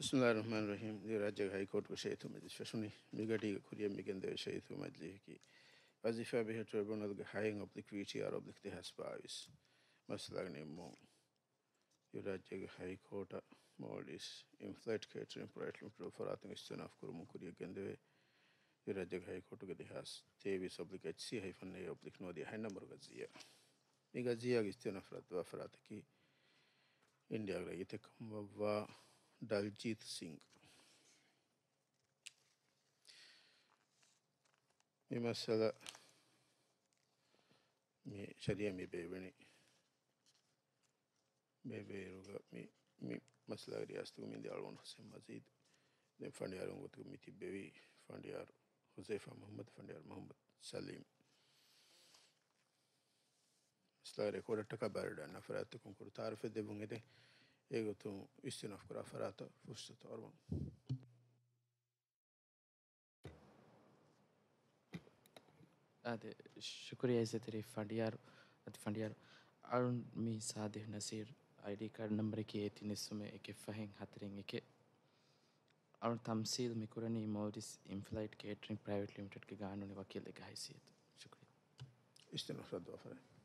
Bismillah ar-Rahman ar-Rahim. The Rajya High Court was said to me this Shashuni, Migati Kuria Migan there said to my Jiki. As if I be a tribunal, the hiring of the creature or of the Tihas Pavis, Maslag name Mo. The Rajya High Court is in flight catcher in Pratt Lumpur for Athens Stone of Kurum Kuria Gendewe. The Rajya High Court together has Tavis of the Gatsi hyphen A of the Knodi High Number Gazia. Migazia is Tina Fratva Frataki. India, like it, come over. farataki india gra yite kamwa Daljit Singh. මේ මස්සල මේ ශරිය මේ බේවනි බේබේරුග මේ මස්ලාගරි අස්තුක මින්ද අල්වන් හුසෙන් මසීද දැන් ෆන්ඩියාරුන් ගොතුක මිති බෙවි ෆන්ඩියාර හුසේෆා Muhammad ෆන්ඩියාර Muhammad සලීම් මස්ලාගරි කොඩට්ටක බැරඩ නෆරාත්තුකුන් කුරු තාරෆෙ දෙබුන් එදේ jego tą istynę, która farata puszcza torbą. Ade, शुक्रिया इसे तेरे फंडियार फंडियार अरुण मी सादिह नसीर आईडी कार्ड नंबर की एती निस्सुमे एके फहेंग हतरिंग एके अरुण तमसील मिकुरनी मोरिस इनफ्लाइट केटरिंग प्राइवेट लिमिटेड के गानों ने वकील लगाई सी शुक्रिया इस तरह से दुआ फरें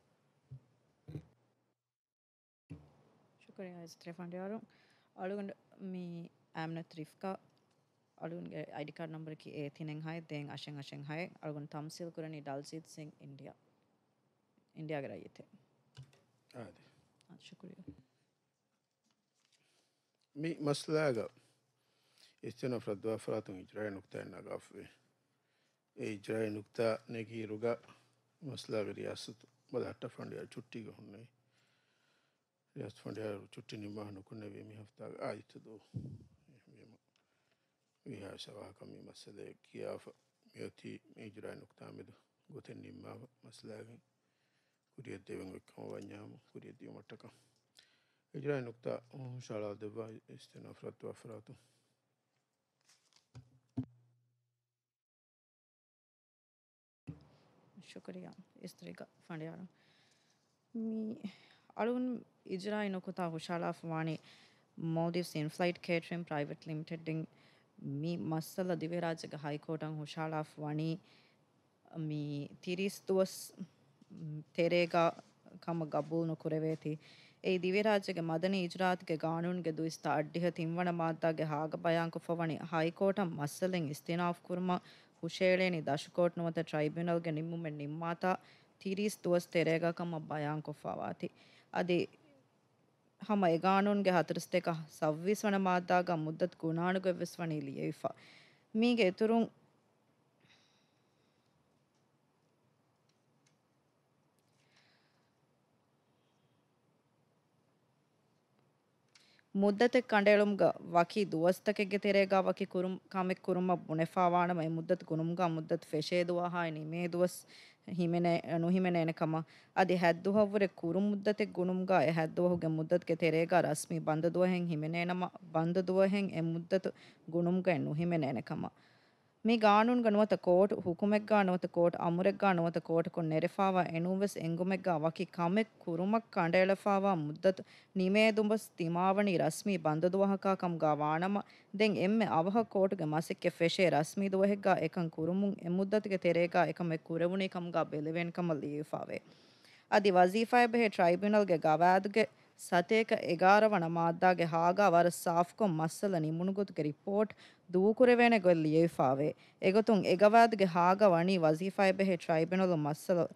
කරේ ්‍රෙෆන්ඩයාරු අලුගඩ මේ ඇම්නත් රිෆ්කා අලුන්ගේ අඩිකාර් නම්බරකි ඒ තිනෙන් හයි දෙෙන් අශෙන් අශෙන් හය අලුගුන් තම්සිල් කරන ඩල්සිත් සිං ඉන්ඩිය ඉන්ඩියා කර යතේ අශකරිය මේ මස්ලාග ඉස්තන ෆ්‍රද්වා ෆරාතුන් ඉජරය නුක්තය නගාවේ ඒ ඉජරය නුක්තා නැකී රුග මස්ලාග රියස්සුතු බදහට ෆන්ඩිය චුට්ටි ගොන්නේ ලියස්පොඩයාරු චුට්ටි නිර්මාණකු නැවීම හෆ්තාග ආයිතදෝ ويها سواك مي مسألة كياف ميوتي ميجرا نكتامد غوتن نيما مسلاغ كوريا ديبن وكما بنيام كوريا ديو متكا إجراء نكتا إن شاء الله دبا استنافرات وأفراتو شكرا इस तरह का फंड यार मी Arun Ijra Inokota Hushala Fwane Maldives in flight catering private limited in මේ මස්සල දිවරාජක හයිකෝටන් හුෂාලාෆ් වනි මේ තිරිස්තුවස් තෙරේගකම ගබූනු කුරවේති ඒ දිවරාජක මදන ඉජරාතික ගානුන්ගේ දුස්ථ අඩ්ඩිහ තිම්වන මාතාගේ හාග බයංකු ෆවනි හයිකෝටම් මස්සලෙන් ස්තිනාව් කුරම හුෂේලේනි දශකෝට් නොවත ට්‍රයිබිනල්ග නිම්මුමෙන් නිම්මාතා තිරිස්තුවස් තෙරේගකම බයංකොෆාවාති ಅದಿ ಹಮ ಎಗಾನುನ್ಗೆ ಹತರಸ್ತೆಕ ಸವ್ವಿಸ್ವನ ಮಾತಾಗ ಮುದ್ದತ್ ಗುಣಾಣುಗೆ ವಿಸ್ವಣಿ ಲಿಯೈಫಾ ಮೀಗೆ ಎತುರುಂ ಮುದ್ದತೆಕ್ ಕಂಡೇಳುಮ್ಗ ವಕಿ ದುವಸ್ತಕೆಗೆ ತೆರೆಗ ವಕಿ ಕುರುಮ್ ಕಾಮೆಕ್ ಕುರುಮ ಬುಣೆಫಾವಾಣಮ ಎ ಮುದ್ದತ್ ಗುನುಮ್ಗ ಮುದ್ದತ್ ಫೆಶೇದುವ ಹಾಯ್ ನಿಮೇ ದುವಸ್ ಹಿಮೆನೆ ನುಹಿಮೆನೆ ಕಮ ಅದಿ ಹದ್ದುಹವ್ವರೆ ಕುರು ಮುದ್ದತೆಕ್ ಗುನುಮ್ಗ ಎ ಹದ್ದುವಹುಗೆ ಮುದ್ದತ್ಗೆ ತೆರೆಗ ರಸ್ಮಿ ಬಂದದುವಹೆಂ ಹಿಮೆನೆ ನಮ ಬಂದದುವಹೆಂ ಎ ಮುದ್ದತ್ ಗುನುಮ್ಗ ಎ ನುಹಿಮೆನೆ މި ގާނޫންގެ ނުވަތަ ކޯޓު ހުކުމެއްގައި ނުވަތަ ކޯޓު އަމުރެއްގައި ނުވަތަ ކޯޓުކޮށް ނެރެފައިވާ އެނޫވެސް އެންގުމެއްގައި ވަކި ކަމެއް ކުރުމަށް ކަނޑއެޅެފައިވާ މުއްދަތު ނިމޭދުންބަސް ތިމާވަނީ ރަސްމީ ބަނދުދުވަހަކާކަމުގައި ވާނަމަ ދެން އެންމެ އަވަހަށް ކޯޓުގެ މަސެއްކެއް ފެށޭ ރަސްމީ ދުވަހެއްގައި އެކަން ކުރުމުން އެ މުއްދަތުގެ ތެރޭގައި އެކަމެއް ކުރެވުނީ ކަމުގައި ބެލެވެންކަމަށް ލިޔިފައިވެ އަދި ވަޒީފާއެއް ބެހޭ ޓްރައިބިއުނަލްގެ ގަވައިދުގެ ಅದಿ ವಜೀಫಾಯ್ ಬೆಹೆ ಟ್ರೈಬ್ಯುನಲ್ಗೆ ಗವಾದ್ಗೆ ಸತೇಕ ಎಗಾರವಣ ಮಾದ್ದಾಗೆ ಹಾಗ ವರ ಸಾಫ್ಕೊಂ ಮಸ್ಸಲ ನಿಮುಣುಗೊತ್ಗೆ ರಿಪೋರ್ಟ್ ದೂಕುರೆವೇನೆ ಗೊಲ್ಲಿ ಏಫಾವೆ ಎಗೊತುಂ ಎಗವಾದ್ಗೆ ಹಾಗ ವಣಿ ವಜೀಫಾಯ್ ಬೆಹೆ ಟ್ರೈಬ್ಯುನಲ್ ಮಸ್ಸಲ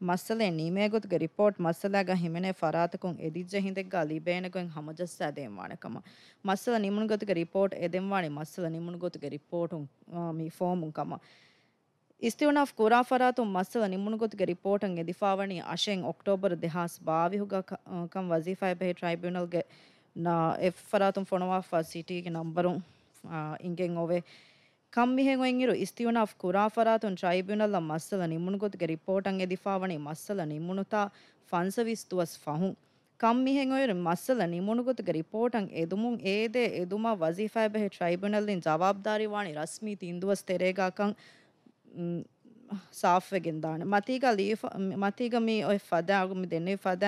ಮಸ್ಸಲೆ ನೀಮೇಗೊತ್ಗೆ ರಿಪೋರ್ಟ್ ಮಸ್ಸಲಾಗ ಹಿಮೆನೆ ಫರಾತಕುಂ ಎದಿಜ್ಜ ಹಿಂದೆಗ್ಗ ಲಿಬೇನೆಗೊಂ ಹಮಜಸ್ಸ ದೇವಾಣಕಮ ಮಸ್ಸಲ ನಿಮುಣುಗೊತ್ಗೆ ರಿಪೋರ್ಟ್ ಎದೆಂವಾಣಿ ಮಸ್ಸಲ ನಿಮುಣುಗೊತ್ಗೆ ರಿಪೋರ್ಟುಂ ಮಿ ಫೋಮುಂ ಕಮ ಇಸ್ತಿಯುನಾಫ್ ಕುರಾಫರಾತು ಮಸ್ಸವ ನಿಮ್ಮುನುಗೊತ್ತಿಗೆ ರಿಪೋರ್ಟಂಗ್ ಎದಿಫಾವಣಿ ಅಶೆಂಗ್ ಅಕ್ಟೋಬರ್ ದೆಹಾಸ್ ಬಾವಿಹುಗ ಕಂ ವಜೀಫಾಯ್ ಬೆಹೆ ಟ್ರೈಬ್ಯುನಲ್ಗೆ ನಾ ಎಫ್ ಫರಾತು ಫೊಣವಾಫಾ ಸಿಟಿಗೆ ನಂಬರು ಇಂಗೆಂಗ್ ಒವೆ ಕಂ ಮಿಹೆಂಗ್ ಎಂಗಿರು ಇಸ್ತಿಯುನಾಫ್ ಕುರಾಫರಾತು ಟ್ರೈಬ್ಯುನಲ್ ಮಸ್ಸಲ ನಿಮ್ಮುನುಗೊತ್ತಿಗೆ ರಿಪೋರ್ಟಂಗ್ ಎದಿಫಾವಣಿ ಮಸ್ಸಲ ನಿಮ್ಮುನುತಾ ಫನ್ಸವಿಸ್ತುವಸ್ ಫಹುಂ ಕಂ ಮಿಹೆಂಗ್ ಒಯರು ಮಸ್ಸಲ ನಿಮ್ಮುನುಗೊತ್ತಿಗೆ ರಿಪೋರ್ಟಂಗ್ ಎದುಮುಂ ಏದೆ ಎದುಮಾ ವಜೀಫಾಯ್ ಬೆಹೆ ಟ್ರೈಬ್ಯುನಲ್ದಿನ್ ಜವಾಬ್ದಾರಿ ವಾಣಿ ರಸ್ಮಿ ತಿಂದುವಸ್ ತೆರೆಗಾಕಂ ಸಾಫ್ವೆಗೆನ್ ದಾಣ ಮತೀಗ ಲೀಫ್ ಮತೀಗ ಮೀ ಒಯ್ ಫದ ಅಗುಮಿ ದೆನ್ನೆ ಫದ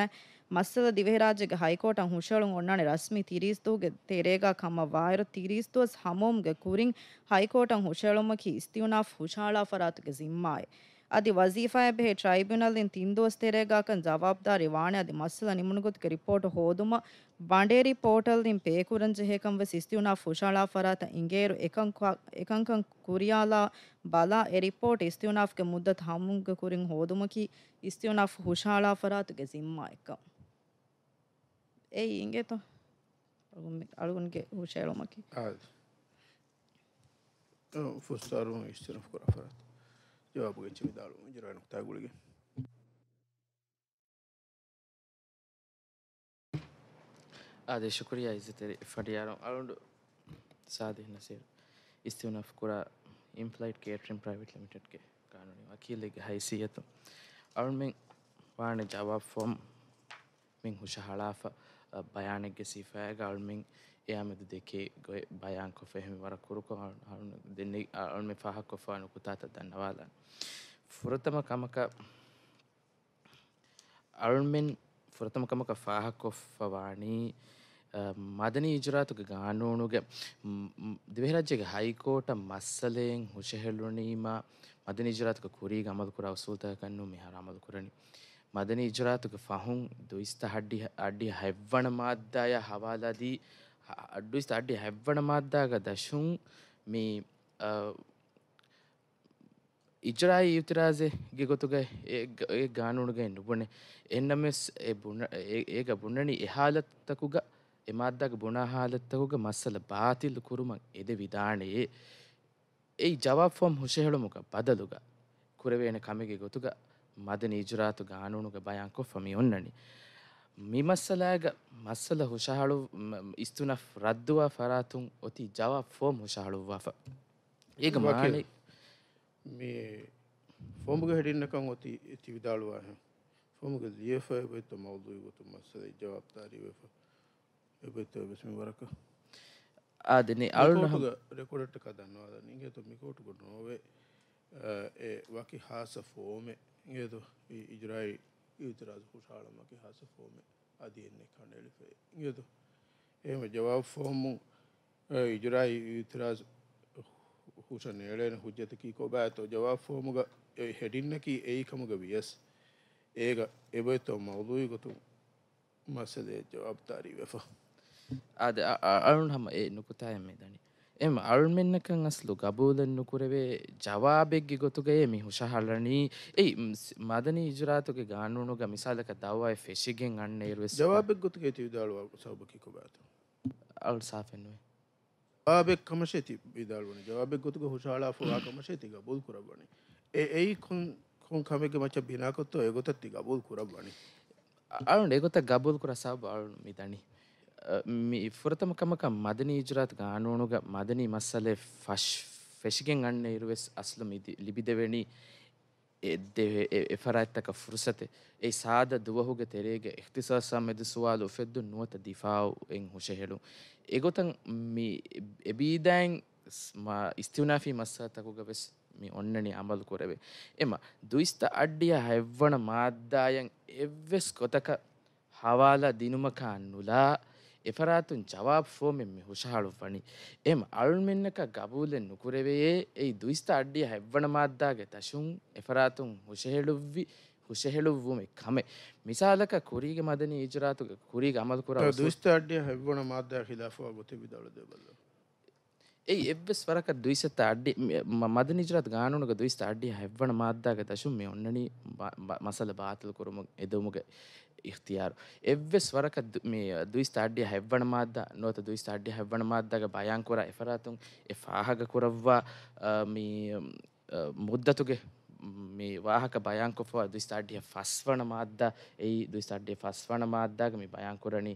ಮಸ್ಸಲ ದಿವೆಹರಾಜೆಗೆ ಹೈಕೋರ್ಟಂ ಹುಷಳುಂ ಒಣ್ಣಾಣೆ ರಸ್ಮಿ ತಿರೀಸ್ತೂಗೆ ತೆರೇಗಾ ಕಮ್ಮ ವಾಯರು ತಿರೀಸ್ತುವಸ್ ಹಮೋಮ್ಗೆ ಕುರಿಂ ಹೈಕೋರ್ಟಂ ಹುಷಳುಮಕಿ ಇಸ್ತಿಯುನಾಫ್ ಹುಷಾಳಾ ಫರಾತುಗೆ ಜಿಮ್ಮಾಯೆ అది ವಜೀಫಾ ಬೆ ಟ್ರೈಬ್ಯುನಲ್ ಇನ್ ತಿಂದೋಸ್ತೆರೆಗಾ ಕನ್ ಜವಾಬ್ದಾರಿ ವಾಣೆ ಅದು ಮಸಲ ನಿಮುನುಗೊತ್ಗೆ ರಿಪೋರ್ಟ್ ಹೋದುಮ ಬಾಂಡೇರಿ ಪೋರ್ಟಲ್ ದಿನ್ ಪೇಕುರಂಜೆ ಹೇಕಂ ವೆ ಸಿಸ್ತಿಯುನಾ ಫುಷಾಳಾ ಫರಾತ ಇಂಗೇರು ಎಕಂ ಎಕಂಕಂ ಕುರಿಯಾಲಾ ಬಲಾ ಎ ರಿಪೋರ್ಟ್ ಇಸ್ತಿಯುನಾಫ್ಗೆ ಮುದ್ದತ್ ಹಮುಂಗ ಕುರಿಂ ಹೋದುಮಕಿ ಇಸ್ತಿಯುನಾಫ್ ಹುಷಾಳಾ ಫರಾತುಗೆ ಜಿಮ್ಮಾ ಎಕಂ ಏಯ್ ಹಿಂಗೆ ತೋ අලුන්ගේ හුෂයලොමකි ෆස්තාරුම ස්තරම් කරා පරත් ජවාපු ච්චි දාලු ජරන තාගුලගේ ආදේශකරිය ඉතර ෆටියාරම් අරුන්ඩු සාධහනසිර ස්තිවන කුරා ඉම්ෆලයිට් කේටරම් ප්‍රයිවට් ලිමිට්ගේ කානුනින් අකිල්ලෙගේ හයිසී ඇතු අරුන් මෙ වාන ජවාෆෝම් මින් හුෂ හලාාෆ බයානෙක්ගේ සීෆය ගල්මින් އެއާމެދު ދެކީ ގޮތް ބަޔާން ކޮށް ފެހެމި ވަރަށް ކުރުކޮށް ދެންނީ އަޅުމެ ފާހަށް ކޮށްފާނު ކުތާތައް ދަންނަވާލާނެ ފުރަތަމަ ކަމަކަށް އަޅުމެން ފުރަތަމަ ކަމަކަށް ފާހަށް ކޮށްފަވާނީ ಮದನಿ ಇಜರಾತುಗೆ ಕಾನೂನುಗೆ ದಿವೆಹರಾಜ್ಯಗೆ ಹೈಕೋರ್ಟ ಮಸ್ಸಲೇನ್ ಹುಷೆಹೆಳುಣೀಮ ಮದನಿ ಇಜರಾತುಗೆ ಕುರಿಗೆ ಅಮಲ್ ಕುರ ಅವಸೂತ ಕಣ್ಣು ಮಿಹಾರ ಅಮಲ್ ಕುರಣಿ ಮದನಿ ಇಜರಾತುಗೆ ಫಹುಂ ದುಯಿಸ್ತ ಅಡ್ಡಿ ಅಡ್ಡಿ ಹೆವ್ವಣ ಮಾದ್ದಾಯ ಹವಾಲದಿ అడ్డుస్తే అడ్డి హెవ్వడమాద్దాగా దశం మీ ඉජරායි යුතරාසේ ගෙගොතුග ඒ ගානුනුගෙන් බුණේ එන්නමෙස් ඒක බුණනි එහාලත්තකුග එමත්දක බුණහාලත්තකුග මස්සල බාතිල්ල කුරුමක් එද විධානයේ. ඒ ජවෆෝම් හුෂෙහළුමුක බදලුග. කුරවේන කමගෙ ගොතුග මදන ඉජරාතු ගානුනුග බයංකො ෆමි ඔන්නනි. މިމައްސަލައިގަ މައްސަލަ ހުށަހަޅު އިސްތުނަ ރައްދުވާ ފަރާތުން އޮތީ ޖަވާ ފޯމ ހުށަހަޅުވާފަ ඒක މާނ මේ ෆෝමග හෙඩින්නකම් ොති ඇති විදාළුවාහ ෆෝමග ලියෆය බත මවදුයි ගොතු මස්සද ජවප්තාරී වෙ එබත බෙස්ම වරක. ආදනේ අල්ුනහග රෙකොඩට කදන්නවාද නිගේතු මිකෝට් ගොඩ නොවේ. ඒ වකි හාස ෆෝම. ඉගේතු ඉජරයි ඉවිතරාස කුශාලමක හස ෆෝම අදියන්නේ කණඩෙලිපේ යුතු එහෙම ජවාබ ෆෝමු ඉජරයි ඉවිතරාස හුෂ නේලෙන හුජ්ජතකී කොබෑතෝ ජවාබ ෆෝමුග හෙඩින්නකී ඒකමග වියස්. ඒක එබතෝ මවදුයගතු මස්සදේ ජවාබ්තාරී වෙෆ. අද අරුන් හම ඒ නොකුතායම දනි. එම ಅಳ್ಮೆನ್ನಕಂ ಅಸ್ಲು ಗಬೂದನ್ ನುಕುರೆವೆ ಜವಾಬೆಗ್ಗಿ ಗೊತ್ತುಗಯೆ ಮಿ ಹುಷಹಳಣಿ ಏಯ್ ಮದನಿ ಇಜರಾತುಗೆ ಗಾನುಣುಗ ಮಿಸಾಲಕ ದವಾಯ ಫೆಶಿಗೆನ್ ಅಣ್ಣೆ ಇರುವೆ ಜವಾಬೆಗ್ ಗೊತ್ತುಗೆ ತಿದಾಳು ಸೌಬಕಿ ಕುಬಾತು ಅಳ್ ಸಾಫೆನ್ವೆ ಜವಾಬೆಗ್ ಕಮಶೆ ತಿ ಬಿದಾಳುವನಿ ಜವಾಬೆಗ್ ಗೊತ್ತುಗೆ ಹುಷಹಳ ಫುರಾ ಕಮಶೆ ತಿ ಗಬೂದ್ ಕುರಬಣಿ ಏ ಏಯ್ ಖುನ್ ಖುನ್ ಕಮೆಗೆ ಮಚ್ಚ ಬಿನಾಕೊತ್ತು ಎ ಗೊತ್ತ ತಿ ಗಬೂದ್ ಕುರಬಣಿ ಅಳುಂಡೆ ಗೊತ್ತ ಗಬೂದ್ ಕುರ ಸಾಬ್ ಅಳು ಮಿದಾಣಿ ඉජරාත් ගානුවනුග මදනී මස්සලේ ෆශ් ෆෙෂිගෙන් අන්න ඉරුවෙස් අස්ලු ලිබිදවෙනි එෆරඇත්තක ෆුරුසතේ. ඒ සාද දුවහුගේ තෙරේගේ එක්තිසාසම් මෙද සුවාලු ෆෙද්දු නුවත දිෆාව් එන් හුෂහෙලු එගොතන් එබීදෑන් ඉස්තිවනාෆී මස්සාතකුග වෙස් මේ ඔන්නනි අමල් කොරවේ. එම දුයිස්ත අඩ්ඩිය හැව්වන මාධ්‍යායන් එව්වෙස් කොතක හවාලා දිනුමකා නුලා එෆරාතුන් ಎಫರಾತುನ್ ಜವಾಬ್ ಫೋಮೆ ಮಿ ಹುಷಾಳುಫಣಿ ಎಂ ಅಳುಳ್ಮೆನ್ನಕ ಗಬೂಲೆ ನುಕುರೆವೆಯೇ ಎಯಿ ದುಯಿಸ್ತ ಅಡ್ಡಿಯ ಹೆವ್ವಣ ಮಾದ್ದಾಗೆ ತಶುಂ ಎಫರಾತುನ್ ಹುಷೆಳುವ್ವಿ ಹುಷೆಳುವ್ವುಮೆ ಕಮೆ ಮಿಸಾಲಕ ಕುರಿಗೆ ಮದನಿ ಈಜುರಾತುಗೆ ಕುರಿಗೆ ಅಮಲ್ಕುರ ದುಯಿಸ್ತ ಅಡ್ಡಿಯ ಹೆವ್ವಣ ಮಾದ್ದ ಖಿಲಾಫು ಆಗುತ್ತೆ ಬಿದಳು ದೇಬಲ್ಲು ඒ එබ්ස් වරක දුයිසත අඩ්ඩි මද නිජරත් ගානුනක දුයිස්ත අඩ්ඩිය හැව්වන මාද්දාග දශුම් මේ ඔන්නනි මසල බාතල කරම එදමුග ඉහතියාරු එවස් වරක මේ දුයිස්ත අඩ්ඩිය හැව්වන මාද්ද නොත දුයිස්ත අඩ්ඩිය හැව්වන මාද්දාග බයංකොර එෆරාතුන් එ ආහග කොරව්වා මුද්දතුගේ මේ වාහක බයංකොපවා දුස්ථාඩිය ෆස්වන මාද්ද එයි දුස්ථාඩ්ඩිය ෆස්වන මාද්දාග මේ බයංකුරණි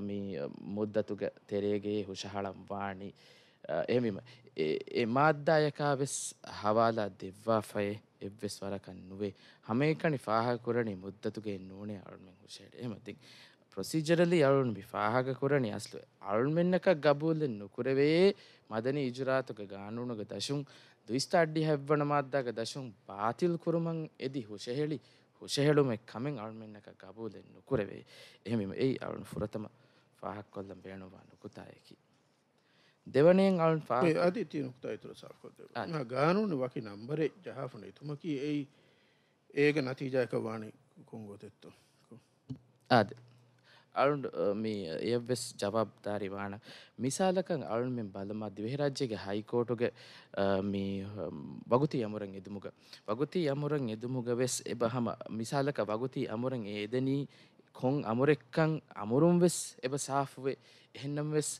මේ මුද්දතුග තෙරේගේ හුෂහളം වාණි එහෙමම. ඒ මාධ්‍යායකාවෙස් හවාලා දෙව්වාෆයේ එව්වෙස් වරකන් නුවේ. හමේකනි ފާހަކުރަނީ މުއްދަތުގެ ނޫނެ އަޅުމެއް ހުށޭට އެމަތިން ಪ್ರೊಸೀಜರಲ್ಲಿ ಅವಳನ್ನು ವಿಫಾಹಕುರನಿ ಅಸ್ಲು ಅಳ್ಮೆನ್ನಕ ಗಬೂಲ್ ನುಕುರವೇ ಮದನಿ ಇಜುರಾತುಗ ಗಾನೂನುಗ ದಶುಂ ದುಯಿಸ್ತ ಅಡ್ಡಿ ಹೆವ್ವಣ ಮಾದ್ದಾಗ ದಶುಂ ಬಾತಿಲ್ ಕುರುಮಂ ಎದಿ ಹುಷೆಹೆಳಿ ಹುಷೆಹೆಳುಮೆ ಕಮೆಂ ಅಳ್ಮೆನ್ನಕ ಗಬೂಲ್ ನುಕುರವೇ ಎಹಮಿಮ ಏಯ್ ಅವಳನ್ನು ಫುರತಮ ಫಾಹಕ್ಕೊಲ್ಲಂ ಬೇಣುವಾ ನುಕುತಾಯಕಿ දෙවනයෙන් අලුන් ෆා අධි තියනුක්තා තුර සාකොද ගානුන වකි නම්බරේ ජහාපන තුමකි ඒ ඒක නතිජයක වානේ කොංගෝතෙත්තු ආද අලුන් මේ එවෙස් ජවබ්ධාරිවාන මිසාලකන් අලුන් මෙ බලම. දිවහිරාජ්‍යගේ හයිකෝටුගේ මේ වගුති යමුරන් එදුමුග වගුති යමුරන් එදුමුග වෙස් එබහම මිසාලක වගුති අමුරන් ඒදනී කොන් අමුරෙක්කං අමුරුම් වෙස් එබ සාහ්වේ එහෙන්නම් වෙස්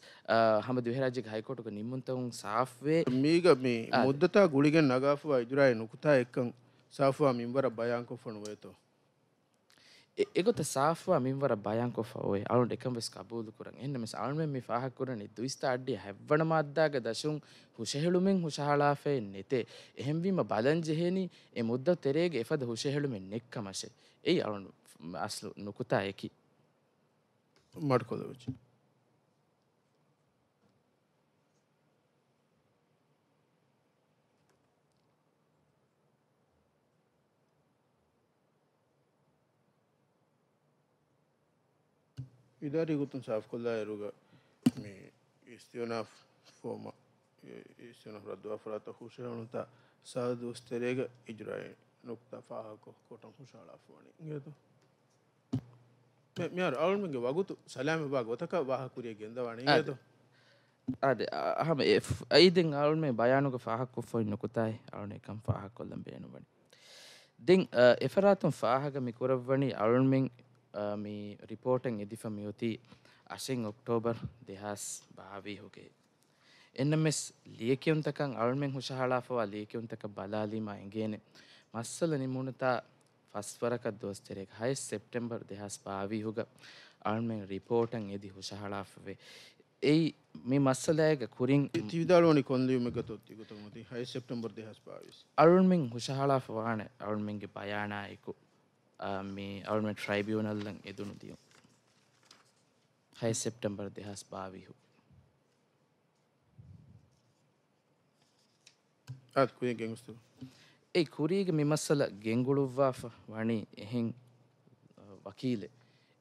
හම දෙහරජ ගයිකොටක නිම්මුන්තවුන් සාහ්වේ මේක මේ මුද්දතා ගුලිගෙන් නගාපුවා ඉදුරයි නොකුතා එක්කං සාහවා මින්වර බයංකො ෆොනුවේතෝ එගොත සාාවා මින්වර බයංකො ඔය. අලුන් එකම වෙස් කබූදු කරන්. එන්නම සල්මෙන් මේ පහක්කරන දුවිස්ත අඩ්ඩිය හැව්වන මද්දාග දශුන් හුෂහෙළුමෙන් හුෂහලාෆයෙන් නෙතේ. එහෙම්වීම බලන්ජෙහෙනි එ මුද්ද තෙරේගේ එපද හුෂහෙළුමෙන් නෙක්කමශේ ඒ අරුණු اصل نکته یې کې مړ کول وچ idarikutun saafkollaa eruga mi istionaaf fooma istionaaf radduwa furata hushaanunta saadu sterega ijrae nukta faahako kotan hushaalaafwani ngeetu මෙ අවුන්ගේ වගුතු සලෑම භාගොතක වාහකුරිය ගෙන්දවන ඇතු අද අහම ඒයිදෙන් අවුන් මේ බයනුක පාහක්කො ොයින්න කොතයි. අවුන එකම් පාහක් කොල්ලම් බේනුවනි. දෙං එෆරාතුන් පාහක මිකුරව්වනි අවුන්මෙන් මේ රිපෝටන් එදිෆ මියොති අශෙන් ඔක්ටෝබර් දෙහස් භාවී හොකේ එන්න මෙස් ලියකවුන්තකන් අවුන්මෙන් හුෂහලාපවා ලියකවුන්තක බලාලීම ඇගේන මස්සල නිමුණතා ෆස්වරකත් දෝස්තරෙක් හයි සෙප්ටෙම්බර් දෙහස් පාවී හුග අල්මෙන් රිපෝටන් එදි හුෂහලාපවේ එයි මේ මස්සලෑග කුරින් තිවිදාලෝනි කොන්දීමකතොත්ති ගොතමති හයි සෙප්ටම්බර් දෙහස් පාවිස් අරුන්මින් හුෂහලාපවාන අරුන්මින්ගේ පයානායකු මේ අවුල්ම ට්‍රයිබියනල්ලන් එදුණු දියු හයි සෙප්ටම්බර් දෙහස් භාවිහු ගෙස්තු ඒ කුරීග මිමස්සල ගෙංගුළුවාෆ වනි එහෙන් වකීලෙ.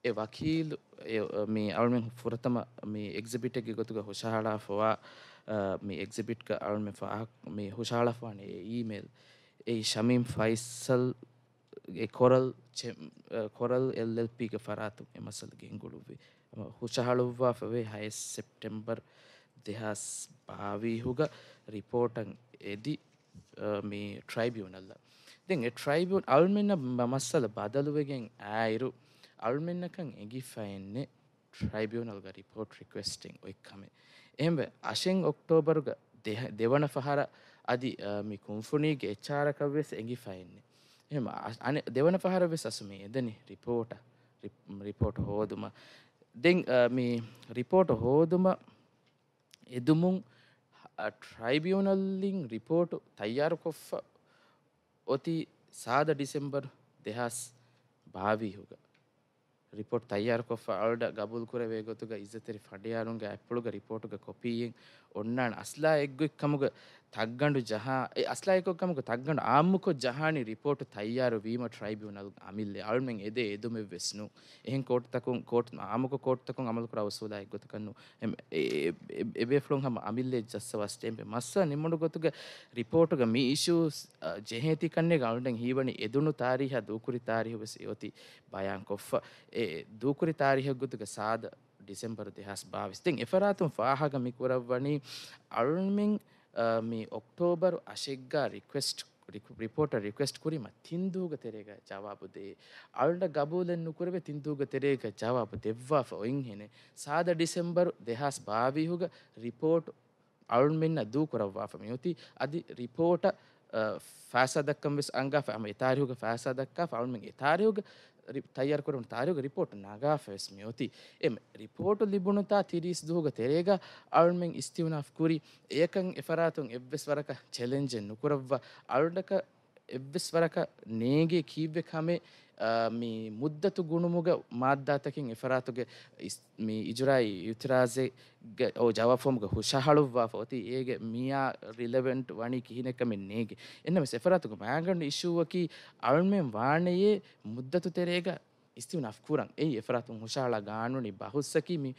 ඒ වකීල් මේ අවුල්මෙන් ෆුරතම මේ එක්සිබිට්ගේ ගොතුක හොෂාලාෆවා මේ එක්සිබිට්ක අවුල්ම මේ හුෂාලෆවානේ ඊමේල් ඒ ශමීම් ෆයිසල් කොරල් කොරල් එල්ල්පික ෆරාතු එමසල්ගෙන් ගොළුවේ හුෂහළුවා ෆවේ හය සෙප්ටෙම්බර් දෙහස් භාවීහුග රිපෝටන් එදි මේ ට්‍රයිබියනල්ල දෙ ට්‍රයිබියන් අල්මෙන්න මස්සල බදලුවගෙන් ඇයිරු අල්මෙන්නකං එගි ෆයින්නේ ට්‍රයිබියනල්ග රිපෝට් රික්වස්ටිං ඔයික්කමේ එහම අශෙන් ඔක්ටෝබරුග දෙවන පහර අදි මි කුම්ෆුණීගේ එච්චාරකවෙස් එගි ෆයින්නේ එම අන දෙවන පහර වෙස් අසුමේ එදනි රිපෝට රිපෝට් හෝදුම. දෙන් මේ රිපෝට හෝදුම එදුමුන් ಟ್ರೈಬ್ಯೂನಲ್ಲಿಂಗ್ ರಿಪೋರ್ಟ್ ತಯ್ಯಾರು ಕೊಫ್ಫ ಒತಿ ಸಾದ ಡಿಸೆಂಬರ್ ದೆಹಾಸ್ ಬಾವಿ ಹುಗ ರಿಪೋರ್ಟ್ ತಯ್ಯಾರು ಕೊಫ್ಫ ಅಳ್ಡ ಗಬೂಲ್ ಕುರವೆ ಗೊತ್ತುಗ ಇಜ್ಜತೆರಿ ಫಡಿಯಾರುಂಗ ಎಪ್ಪಳುಗ ರಿಪೋರ್ಟ್ಗ ಕೊಪಿಯಿಂ ಒನ್ನಾಣ ಅಸ್ಲಾ ಎಗ್ಗು ಕಮುಗ ತಗ್ಗಂಡು ಜಹಾ ಅಸ್ಲಾ ಎಗ್ಗು ಕಮುಗ ತಗ್ಗಂಡು ಆಮುಕೊ ಜಹಾನಿ ರಿಪೋರ್ಟ್ ತಯ್ಯಾರು ವೀಮ ಟ್ರೈಬ್ಯುನಲ್ ಅಮಿಲ್ಲೆ ಅವಳ್ಮೆಂಗ್ ಎದೆ ಎದುಮೆ ವೆಸ್ನು ಎಹೆಂ ಕೋಟ್ ತಕೊಂ ಕೋಟ್ ಆಮುಕೊ ಕೋಟ್ ತಕೊಂ ಅಮಲ್ ಕೂಡ ಅವಸೂಲ ಎಗ್ಗು ತಕನ್ನು ಎಬೆ ಫ್ಲೋಂ ಹಮ ಅಮಿಲ್ಲೆ ಜಸ್ಸವಷ್ಟೇ ಮಸ್ಸ ನಿಮ್ಮಡು ಗೊತ್ತುಗ ರಿಪೋರ್ಟ್ಗ ಮೀ ಇಶ್ಯೂಸ್ ಜೆಹೇತಿ ಕಣ್ಣೆಗ ಅವಳಂಗ್ ಹೀವಣಿ ಎದುನು ತಾರೀಹ ದೂಕುರಿ ತಾರೀಹ ವೆಸ್ ಯೋತಿ ಬಯಾನ್ ಕೊಫ್ಫ ಎ ದೂಕುರಿ ತಾರೀಹ ಗೊತ್ತುಗ ಸಾದ ඩිසෙම්බරු දෙහස් භාවිස්තිං එෆරාතුන් ෆාහගමිකුරක් වනි අරුන්මින් මේ ඔක්ටෝබරු අශෙක්ගා රික්වස්ට් රිපෝට රික්වස්ට් කුරීම තින්දූග තෙරේක ජවාපදේ අල්ට ගබූලෙන් නුකරව තින්දූග තෙරේක ජවාප දෙව්වා ඔයින් හෙන. සාද ඩිසෙම්බරු දෙහස් භාවිහුග රිපෝට් අරුන් මෙන්න දූ කරවවා මියුති. අධි රිපෝට ෆෑසදක්කම් වෙස් අංගා ෑම ඉතාරයුග ෆෑසදක්කා ෆවුන්මෙන් ඉතාරයුග ತಯ್ಯಾರ್ ಕೊರಂ ತಾರಿಗ ರಿಪೋರ್ಟ್ ನಗಾ ಫೆಸ್ ಮಿಯೋತಿ ಎಮ್ ರಿಪೋರ್ಟ್ ಲಿಬುಣುತಾ ತಿರೀಸ್ ದೂಗ ತೆರೆಗ ಅಳ್ಮೆಂ ಇಸ್ತಿವನಾಫ್ ಕುರಿ ಏಕಂ ಎಫರಾತುಂ ಎವ್ವೆಸ್ ವರಕ ಚಾಲೆಂಜ್ ನುಕುರವ್ವ ಅಳ್ಡಕ ಎವ್ವೆಸ್ ವರಕ ನೇಗೆ ಕೀವ್ವೆ ಕಮೆ මේ මුද්දතු ගුණුමුග මාධ්‍යාතකින් එෆරාතුගේ මේ ඉජුරයි යුතරාසේ ඕ ජවෆෝමග හුෂහළුවා ෝති ඒගේ මියා රිලවෙන්ට් වනි කිහිනෙකමෙන් නේගේ එන්නම සෙෆරාතුක මෑගන්ඩ ඉශුවකි අවුන්මෙන් වානයේ මුද්දතු තෙරේග ಇಸ್ತಿವ್ ನಫ್ಕೂರಂ ಏಯ್ ಎಫರಾತುಂ ಹುಷಾಳ ಗಾನುನಿ ಬಹುಸ್ಸಕಿ ಮಿ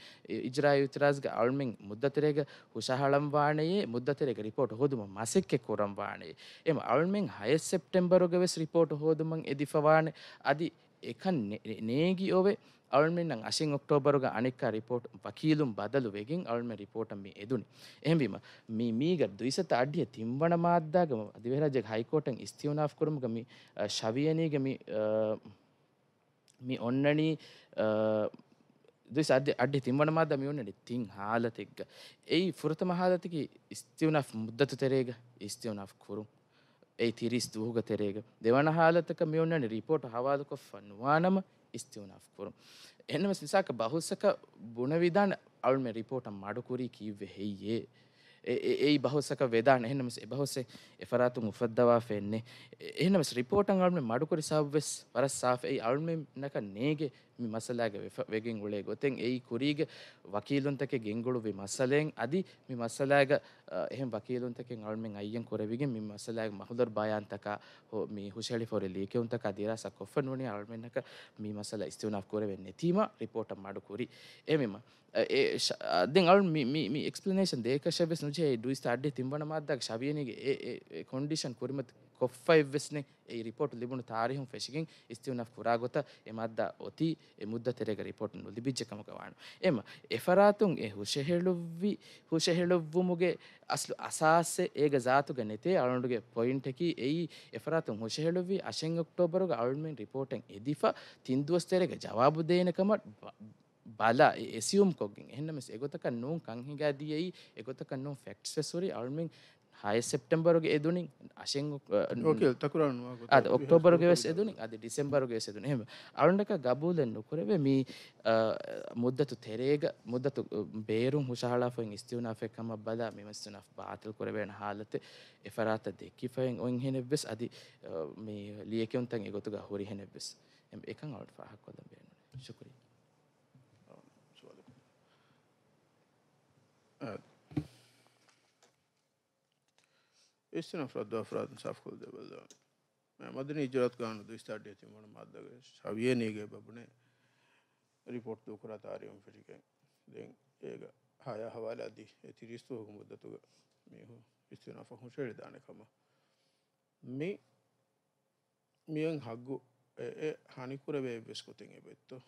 ಇಜ್ರಾಯು ಇತಿರಾಜ್ಗ ಅಳ್ಮೆಂ ಮುದ್ದತೆರೆಗ ಹುಷಾಳಂ ವಾಣೆಯೇ ಮುದ್ದತೆರೆಗ ರಿಪೋರ್ಟ್ ಹೋದುಮ ಮಸೆಕ್ಕೆ ಕುರಂ ವಾಣೆ ಎಮ ಅಳ್ಮೆಂ ಹಯ ಸೆಪ್ಟೆಂಬರುಗ ವೆಸ್ ರಿಪೋರ್ಟ್ ಹೋದುಮಂ ಎದಿಫವಾಣೆ ಅದಿ එකන් නේගි ඔවේ අවල්මෙන් අශෙන් ඔක්ටෝබරුග අනෙක්ක රිපෝට් වකීලුම් බදලු වෙගින් අවල්ම රිපෝටම් මේ එදුනි එහෙමවීම මේ මීග දුයිසත අඩිය තිම්වන මාද්දාගම අධිවරජ හයිකෝටන් ස්තිවනා් කරමගම ශවියනයගම මේ ඔන්නනී අද අඩි තිම්බන මාද මියුන්නට තින් හාලතෙක්ග ඒ ෆුරත මහාලතක ස්තිවනක් මුද්දතු තෙරේග ස්තිවනක් කුරු ඒ තිරිස් දූහග තෙරේග. දෙවන හාලතක මියුන්නනි රිපෝට් හවාදකො ෆන්වානම ස්තිවනක් කුරු එන්නම නිසාක බහුස්සක බුණවිධාන අවුල්ම රිපෝට මඩුකුරී කීව හෙයේ ඒ බහුසක වෙදාන. එහෙනමස් එබහුසේ එෆරාතුන් උෆද්දවා ෆෙන්නේ. එහෙනමස් රිපෝටන් අල්මේ මඩුකුරි සබ්වෙස් වරස් සාෆ් ඒ අල්මේ නක නේගේ මි මසලාගේ වෙගෙන් උලේ ගොතෙන් ඒ කුරීග වකීලුන්තක ගෙංගුළුවි මසලෙන් අදි මි මසලාග එහෙම වකීලුන්තකෙන් අල්මෙන් අයියෙන් කොරවිගෙන් මි මසලාග මහුදර් බායන්තක හෝ මි හුෂලි ෆොරේ ලීකෙවුන්තක දිරාස කොෆනුනි අල්මෙන්නක මි මසලා ඉස්තුනාෆ් කොරවෙන්නේ තීම රිපෝටන් මඩුකුරි එමෙම දෙ අල් මි එක්ස්පලනේෂන් දේකශවෙස් නුචේ ඩුයිස් අඩ්ඩේ තිබන මදක් ශවියනගේ කොන්ඩිෂන් කුරිමත් කොෆ්ෆයිවෙස්නේ ඒ රිපෝට් ලිබුණු තාරිහුම් ෆෙසිකින් ස්තිවනක් පුරාගොත එමද්ද ඔති එමුද්ද තෙරෙක රිපෝට් ලිබිච්චකමක වානු එම එෆරාතුන් එ හුෂහෙළුව්වි හුෂහෙළුව්වුමුගේ අස්ලු අසාස්සේ ඒක ජාතුග නෙතේ අලුන්ඩුගේ පොයින්ටකි එයි එෆරාතුන් හුෂහෙළුව්වි අශෙන් ඔක්ටෝබරුග අල්මෙන් රිපෝටෙන් එදිෆා තින්දුවස් තෙරෙක ජවාබු දේනකමට බල එසියුම් කොගින් එහන්නම එගොතක නූන් කංහිගාදියයි එගොතක නූ ෆෙක්ට්සෙසොරි අල්මින් හය සෙප්ටම්බරුගේ එදුනින් අශෙන් තකුරන්න අද ඔක්ටෝබරුගේ වෙස් එදුනින් අද ඩිසෙම්බරුගේ සෙදුන හෙම අරුන්ඩක ගබූලෙන් නොකරවේ මී මුද්දතු තෙරේග මුද්දතු බේරුම් හුෂහලාෆෙන් ස්තිවනාෆෙක්කම බලා මෙමස්තුන පාතල් කරවෙන හාලත එෆරාත දෙක්කිෆයෙන් ඔන් හෙනෙවෙස් අදි මේ ලියකවුන්තන් එගොතුග හොරි හෙනෙවෙස් එම එකන් අවට් පහක් කොද බේනු ශුකරී ඉස්තනෆරද ෆරාදන් සාෆකල් දෙබල්දවන්න මදන ඉජරත්ගාන ස්ථාටය තිමන මදග සවියනීගේ බබනේ. රිපොට් දුකර තාරියම් පිටික දෙ ඒක හය හවල අදි. ඇතිරිස්තු හොකු මුද්දතුග. මේහු ස්තින ෆහු ශෙඩ දානකම. මේ මියන් හක්ගු හනිකුර වේ වෙස්කොතින් එබෙත්තු.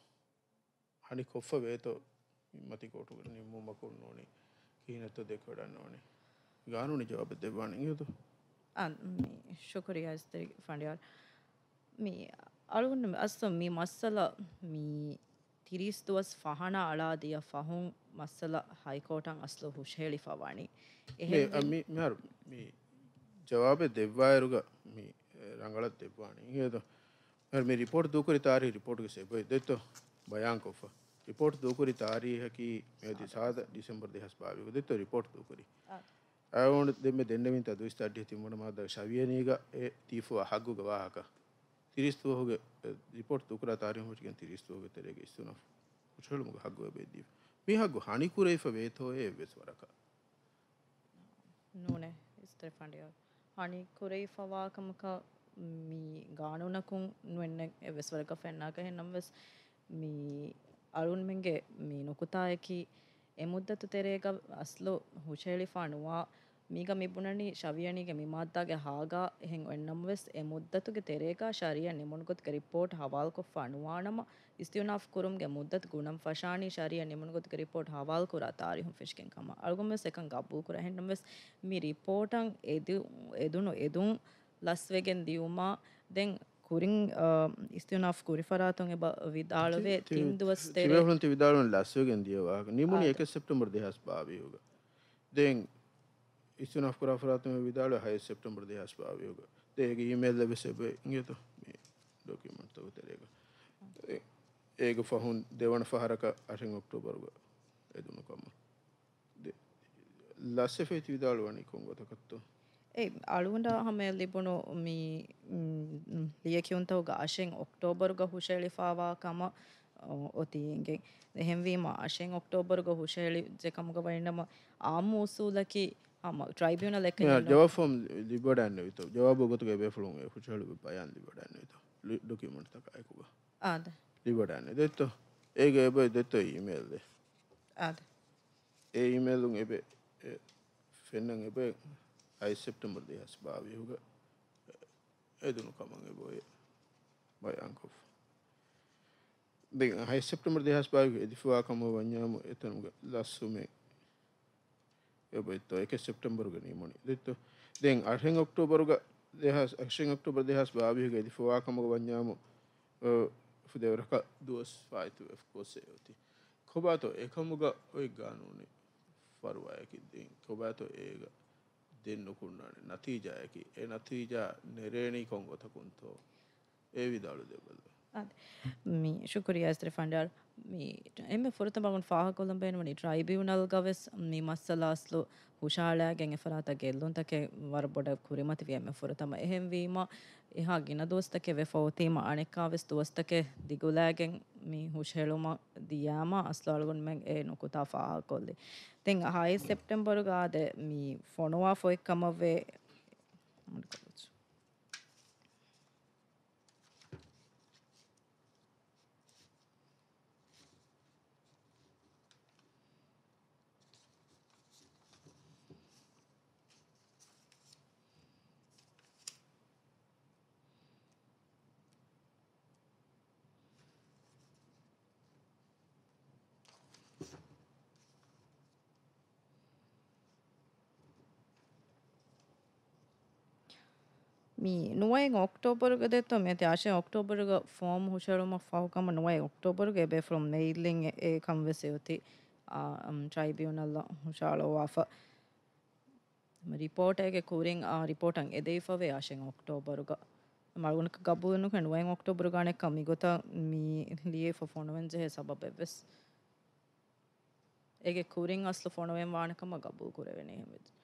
හනි කොෆ්ෆ වේතෝ මති කෝටුකට නිම්මුමකුන් ඕනේ කීනත්ත දෙක වඩන්න ඕනේ kanuni cevap debbaniyodu. An mi şokoriya istere fandiyar. Mi alugun aslında mi masala mi තිරිස් දුවස් ෆහන අලාදිය ෆහුන් මස්සල හයිකෝටන් අස්ල හුෂහෙලි ෆවානි එහර ජවාබ දෙව්වායරුග මේ රංගලත් දෙබ්වානි හද මේ රිපෝට් දූකරි තාරී රිපෝට්ග සෙබයි දෙත්ත බයංකොෆ රිපෝට් දූකරි තාරීහකි මෙදි සාද ඩිසම්බර් දෙහස් භාවික දෙත්ත රිපෝට් දූකරි ඇවුණු දෙම දෙන්නමින් තදු ස්ථාඩ්‍ය තිමුණ මාද ශවියනීග ඒ තීෆුව හග්ගුග වාහක. තිරිස්තුවහුගේ රිපොට් තුකර තාරිහෝටිකෙන් තිරිස්තුවග තෙරෙගේ ස්තුන උචලමුග හග්ගුව බෙද්දී මිහග්ගු හනිකුරේෆ වේතෝයේ වෙස් වරක. නෝනේ ස්ටෙෆන්ඩියෝ. හනිකුරේෆවාකමක මී ගානුනකුන් නුවෙන්න වෙස්වරක ෆෙන්නාක හෙන්නම් වෙස්. මී අරුන්මෙන්ගේ මී නොකුතායකි. ನುಕುತಾಯಕಿ ಎಮುದ್ದತು ತೆರೇಗ ಅಸ್ಲು ಹುಷೇಳಿಫಾಣುವಾ ಮೀಗ ಮಿಬುಣನಿ ಶವಿಯಣಿಗೆ ಮಿಮಾದ್ದಾಗೆ ಹಾಗ ಹೆಂಗ್ ಎಣ್ಣಂವೆಸ್ ಎ ಮುದ್ದತುಗೆ ತೆರೇಗ ಶರಿಯ ನಿಮುಣ್ಗೊತ್ಗೆ ರಿಪೋರ್ಟ್ ಹವಾಲ್ ಕೊಫ್ಫ ಅಣುವಾಣಮ ಇಸ್ತಿಯುನಾಫ್ ಕುರುಮ್ಗೆ ಮುದ್ದತ್ ಗುಣಂ ಫಶಾಣಿ ಶರಿಯ ನಿಮುಣ್ಗೊತ್ಗೆ ರಿಪೋರ್ಟ್ ಹವಾಲ್ ಕುರ ತಾರಿಹುಂ ಫಿಶ್ಕೆನ್ ಕಮ ಅಳ್ಗೊಮ್ವೆಸ್ ಎಕಂ ಗಬ್ಬೂ ಕುರ ಹೆಣ್ಣಂವೆಸ್ ಮಿ ರಿಪೋರ್ಟಂ ಎದು ಎದುನು ಎದುಂ ಲಸ್ವೆಗೆನ್ ದಿಯುಮಾ ದೆನ್ කුරින් ස්තිනක් කුරිෆරාතුන් විදාලවේ තින්දුවස් තේරහුන්ති විදාලුන් ලස්සයගෙන් දියවාක නිමුණ එක සෙප්ටම්බර් දෙහස් භාවයෝග. දෙන් ඉස්තුනක් කුරාෆරාතුම විදාල හය සෙප්ටම්බර් දෙහස් භාවයෝග. දෙක ඊමේල් ලැබෙසබ ඉගතු මේ ඩොකිමන්ට උතරේක ඒක. ෆහුන් දෙවන පහරක අටෙන් ඔක්ටෝබර්ග එදුණුකම ලස්සෙ ෆේති විදාල වනි කොන් ගොතකත්තුෝ ඒ අලුවන්ට හමේ ලිබුණු මී ලියකිවුන්තව ගාශයෙන් ඔක්ටෝබරුග හුෂේලිෆාවාකම ඔතියන්ගෙන් එහෙම්වීම අශයෙන් ඔක්ටෝබරුග හුෂේලි ජකමුග වන්නම ආම උසූලකි හම ට්‍රයිබියන ලෙක ජවෆම් ලිබඩන්න විතු. ජවබගතුගේ බෙෆලුන් හුෂලු පයන් ලිබඩන්න විතු. ඩොකිමට තකයකුග ආද. ලිබඩන්න. දෙත්ත. ඒක එබයි දෙත්ත ඊමේල්ද ආද. ඒ ඉමේල්ලුන් එබේ ෆෙන්න්නන් එබේ ඇයි සෙප්ටම්බර් දෙහස් භාවයහුග ඇදනු කමගේ බෝය බයංකෝ හයි සෙප්ටම්බර් දෙහස් භාවක එදිවාකම වඥාම එතනුග ලස්සුමේ එබයිත එක සෙප්ටම්බරු ගැනීමනි දෙත්තු දෙන් අහෙන් ඔක්ටෝබරුග දෙහස් අක්ෂෙන් ඔක්ටෝබර් දෙහස් භාවියක එදිවාකමග වඥාම ෆුදෙවරක දුවස් පායිතු කෝසේ යෝති. කොබාතෝ එකමුග ඔය ගානුනේ ෆරුවායකිදදී කොබාතෝ ඒග දෙන්නුකුන්නනේ නතිීජයකි. ඒ නතිීජා නෙරේණී කොංගොතකුන්තෝ. ඒ විදාළු දෙබල මේ ශුකරිය ස්ත්‍ර ෆන්ඩල් එම ොරත බවන් ා කොළඹේනවනි ්‍රයිබියුනල් ගවස් මේ මස්සලාස්ලු හුෂාලෑගෙන් එෆරාත ගෙල්ලුන්තක වර බොඩක් කුරිමති වියම ොරතම එහෙම්වීම එහා ගින දෝස්තක වෙ ෆෝතීම අනෙක්කාවෙස් දෝස්තක දිගුලෑගෙන් މީހުށް ހެޅުމަށް ދިޔައިމަ އަސްލާޅުގުންމެން އޭ ނުކުތާ ފާއަކޮށްލި ތެން ހައި ސެޕްޓެމްބަރުގައި ދެ މީ ފޮނުވާ ފޮއެއްކަމަށް ވޭ ಫೊಯ್ಕಮವೆ ಮೀ ನುವೈಗ್ ಅಕ್ಟೋಬರ್ಗೆ ದೆತ್ತೋ ಮೇತಿ ಆಶೆ ಅಕ್ಟೋಬರ್ಗೆ ಫಾರ್ಮ್ ಹುಷಾಳುಮ ಫಾಹುಕಮ ನುವೈ ಅಕ್ಟೋಬರ್ಗೆ ಬೆ ಫ್ರಮ್ ಮೇಲಿಂಗ್ ಏ ಕಂವೆಸೆಯುತಿ ಟ್ರೈಬ್ಯೂನಲ್ ಹುಷಾಳೋ ವಾಫ ರಿಪೋರ್ಟೆಗೆ ಕೂರಿಂಗ್ ಆ ರಿಪೋರ್ಟಂಗ್ ಎದೆಯಿಫವೆ ಆಶೆಂಗ್ ಅಕ್ಟೋಬರ್ಗ ಮಳಗುಣಕ ಗಬ್ಬುನು ಕಂಡು ವೈಂಗ್ ಅಕ್ಟೋಬರ್ ಗಾಣೆ ಕಮ್ಮಿ ಗೊತ್ತ ಮೀ ಲಿಯೇ ಫ ಫೋಣವೆನ್ ಜೆ ಸಬಬೆವ್ವೆಸ್ ಏಗೆ ಕೂರಿಂಗ್ ಅಸ್ಲು ಫೋಣವೆನ್ ವಾಣಕಮ ಗಬ್ಬು ಕುರೆವೆನೆ ಹೆಮ್ಮೆದು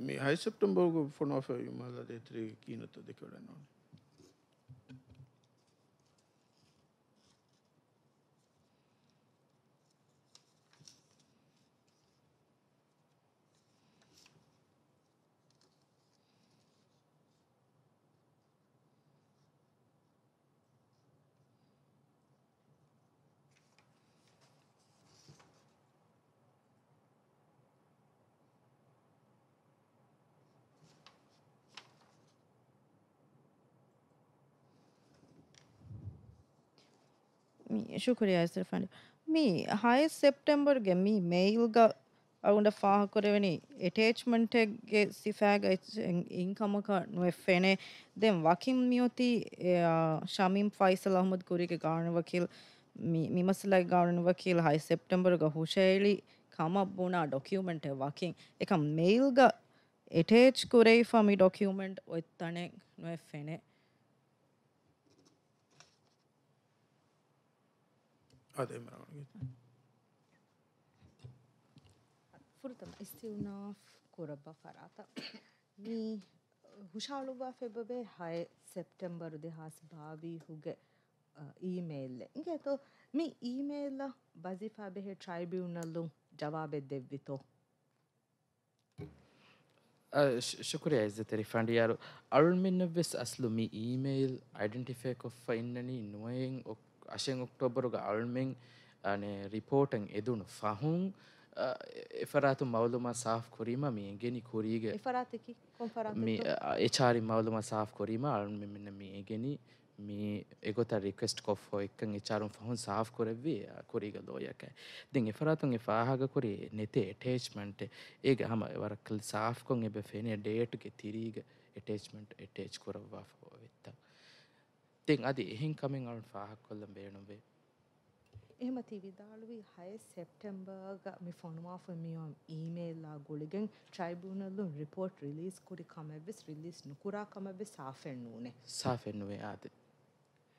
මේ හයි සෙප්ටම්බර්ග ෆොනෝෆ යුමල දෙතරේ කීනත දෙකවඩන්න ශුකරයා ස්තෆන් මේ හයි සෙප්ටම්බර්ග මේ මේල්ග අවුන්ට පාහකොරවනි එටේච්මන්ටගේ සිෆෑග ඉංකමක නොෆෙනේ දෙම් වකිම් මියොති ශමීම් ෆයිසල් අහමුද කුරික ගානවකිල් මිමසලයි ගානවකිල් හයි සෙප්ටම්බර්ග හුෂේලි කමක් බුණා ඩොකියමෙන්ට වකින්. එක මේල්ග එටේච් කුරේ ෆමි ඩොකියමෙන්ට් ඔත්තනෙක් නොෆෙනේ ಕೊರೈಫಾ ಮಿ ಡಾಕ್ಯುಮೆಂಟ್ ಒತ್ತಣೆ ನುವೆಫೆನೆ අද ಫುರ್ತಮ ಇಸ್ತಿವ್ನಾ ಕುರಬ್ಬ ಫರಾತ ನೀ ಹುಷಾಳುವ ಫೆಬಬೆ ಹೈ ಸೆಪ್ಟೆಂಬರ್ ದೆ ಹಾಸ್ ಬಾವಿ ಹುಗೆ ಇಮೇಲ್ ಇಂಗೆ ತೋ ಮಿ ಇಮೇಲ್ ಬಜಿಫಾ ಬೆಹೆ ಟ್ರೈಬ್ಯೂನಲ್ಲು ಜವಾಬೆ ದೆವ್ವಿತೋ ಶುಕ್ರಿಯ ಇಜ್ಜತೆ ಫಂಡಿಯಾರು ಅರುಳ್ಮಿನ್ನವೆಸ್ ಅಸ್ಲು ಮಿ ಇಮೇಲ್ ಐಡೆಂಟಿಫೈ ಕೊಫ್ಫ ಇನ್ನನಿ ನುವೆಂ අශයෙන් ඔක්ටෝබරුග අල්මෙන් රිපෝටන් එදුණු ෆහුන් එෆරාතු මවලුම සාහ් කොරීම මේ ගෙනි කොරීග එචාරි මවලුම සාහ් කොරීම අල්මෙමන්න මේ ගෙනි මේ එගොත රිකෙස්ට් කොෆ් හෝ එකන් එචාරුම් ෆහුන් සාහ් කොරවී කොරීග ලෝයක දෙන් එෆරාතුන් එෆාහග කොරේ නෙතේ එටේච්මන්ට ඒක හම එවරක්කල් සාහ්කොන් එබ ෆෙනේ ඩේට්ගේ තිරීග එටේච්මන්ට් එටේච් කොරවා ෝ ඉතින් අද එහෙන් කමෙන් අවුන් පාහක් කොල්ලම් බේනුවේ එහමති විදාළුවී හය සැප්ටම්බර්ග මි ෆොනුවාෆමියෝම් ඊමේල්ලා ගොලිගෙන් ට්‍රයිබුණල්ලුන් රිපෝට් රිලිස් කුඩි කමවෙස් රිලිස් නුකුරා කමවෙ සාෆෙන්නුවනේ සාෆෙන්නුවේ ආද.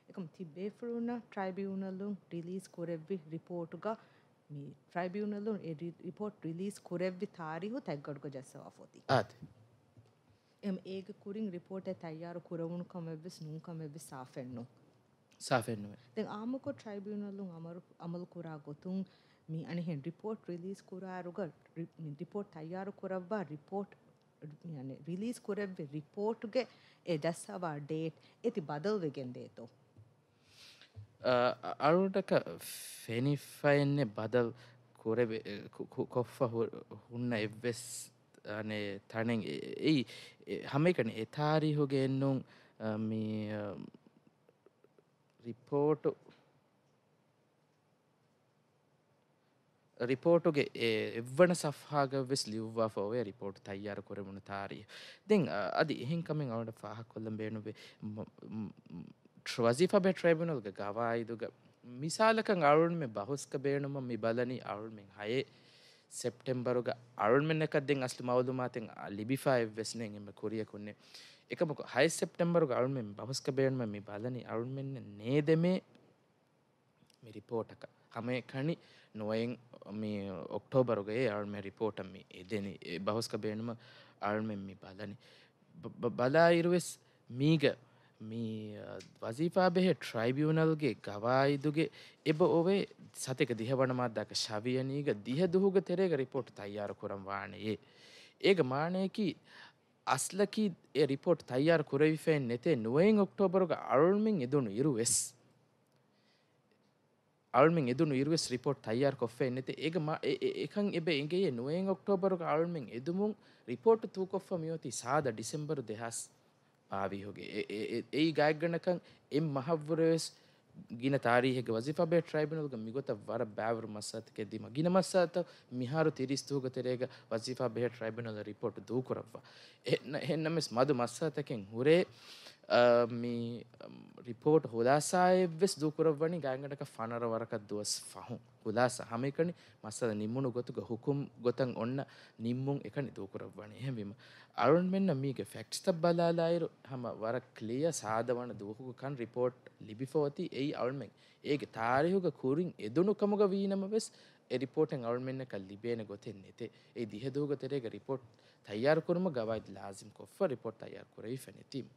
එකම තිබේෆරුුණ ට්‍රයිබියුණල්ලුන් රිලිස් කොරෙව්වි රිපෝට්ග ට්‍රයිබියුණල්ලුන් රිපෝට් රිලිස් කොරෙව්වි තාරිහු තැක්ගඩ්ග ජැස්සවා ෆොති ආද. එම ඒක කුරින් රිපෝට තයියාර කුරවුණු කමවෙස් නූකමවෙ සාෆෙන්න්නු සාෆෙන්නුව දැන් ආමකො ට්‍රයිබියනල්ලුන් අමරු අමල් කුරා ගොතුන් මී අනිහෙන් රිපෝට් රිලිස් කුරාරුග රිපෝට් අයාරු කුරව්වා? රිපෝට් රිලිස් කුරෙව්වෙ රිපෝට්ගේ ඒ දැස්සවා ඩේට් ඇති බදල්වෙගෙන් දේතෝ අරුටක ෆෙනිෆයින්නේ බදල් කොෆ්ෆ හුන්න එව්වෙස් අනේ තනෙන් එයි හමකන එතාරිහුගේ එන්නුම් ರಿಪೋರ್ಟು ರಿಪೋರ್ಟುಗೆ ಎವ್ವಣ ಸಫ್ಹಾಗ ವೆಸ್ ಲಿವ್ವಾ ಫೋವೆ ರಿಪೋರ್ಟ್ ತಯ್ಯಾರ ಕೊರೆಮುಣ ತಾರಿ ದೆನ್ ಅದಿ ಹಿಂ ಕಮಿಂಗ್ ಅವಡ ಫಾಹ ಕೊಲ್ಲಂ ಬೇಣುವೆ ವಜೀಫಾ ಬೆ ಟ್ರೈಬ್ಯುನಲ್ಗೆ ಗವಾಯಿದುಗ ಮಿಸಾಲಕಂ ಅರುಣ್ಮೆ ಬಹುಸ್ಕ ಬೇಣುಮ ಮಿ ಬಲನಿ ಅರುಣ್ಮೆಂ ಹಯೇ ಸೆಪ್ಟೆಂಬರುಗ ಅರುಣ್ಮೆನ್ එකක්දෙන් අස්ලි මවදුමාතෙන් ලිබිෆා එවෙස්නෙන් එම කොරිය කොන්නේ එකමක හයි සෙප්ටෙම්බරුග අරුන්මෙන් බවස්ක බේන්ම මි බලනි අරුන්මෙන්න නේදමේ මිරිපෝටක හමේ කණි නොවයෙන් මේ ඔක්ටෝබරුගේ අල්ම රිපෝටම එදෙන බහස්ක බේනුම අල්මෙන් මි බලනි බලායිරුවෙස් මීග මේ වසීපාබෙහෙ ට්‍රයිබියුනල්ගේ ගවායිදුගේ එබ ඔවේ සතික දිහවනමත්දක ශවියනීග දිහ දුහග තෙරේග රිපෝට් තයියාර කරම්වානයේ. ඒක මානයකි අස්ලකි රිපෝට් තයියාර කුරවිෆෙන් නෙතේ නුවෙන් ඔක්ටෝබරග අරුල්මින් එදුණු ඉරු වෙස්. අල්මින් එදුනු ඉරුවස් රිපෝට් තයියාර් කොෆේ නැති ඒක එකන් එබ එගේ නුවෙන් ඔක්ටෝබරක අල්මින් එදුමුන් රිපෝට් තුකොෆ්ම යෝති සාද ඩිසෙම්බරු දෙහස් ආවීහුගේ. ඒ ගෑගනකං එම් මහවරස් ගින තාරීහෙක වසිපබේ ට්‍රයිබනල්ග මිගොත වර බෑවරු මස්සාතක දීම ගින මස්සාත මිහාරු තිරිස්තුූග තෙරේග වසිපා බෙහ ට්‍රයිබනල රිපොට් දූකරක්වා එන්න එන්නමෙස් මදු මස්සාතකෙන් හුරේ රිපෝට් හොදාසාය වෙස් දුකරවනි ගෑගටක ෆනරවරක දුවස් පහු හොදා සහමකනි මස්සද නිම්මුණු ගොතුක හුකුම් ගොතන් ඔන්න නිම්මුන් එකනි දූකරවනි හැවීම අරුන් මෙන්න මේක ෆැක්ස්ත බලාලායිරු හම වර කලිය සාධවන දුවහුකන් රිපෝට් ලිබිෆෝති ඒ අවුල්මෙන් ඒක තාරිහුක කුරින් එදනුකමග වීනම වෙස් රිපෝටෙන් අවුල්මෙන්න්න කල් ලිබේන ගොතෙන් නෙතේ. ඒ දිහදූගතරේක රිපෝට් තයාරකුරම ගවයිද ලාසිම් කොෆ රිපෝට් අයාර කරයි ැනැතිීම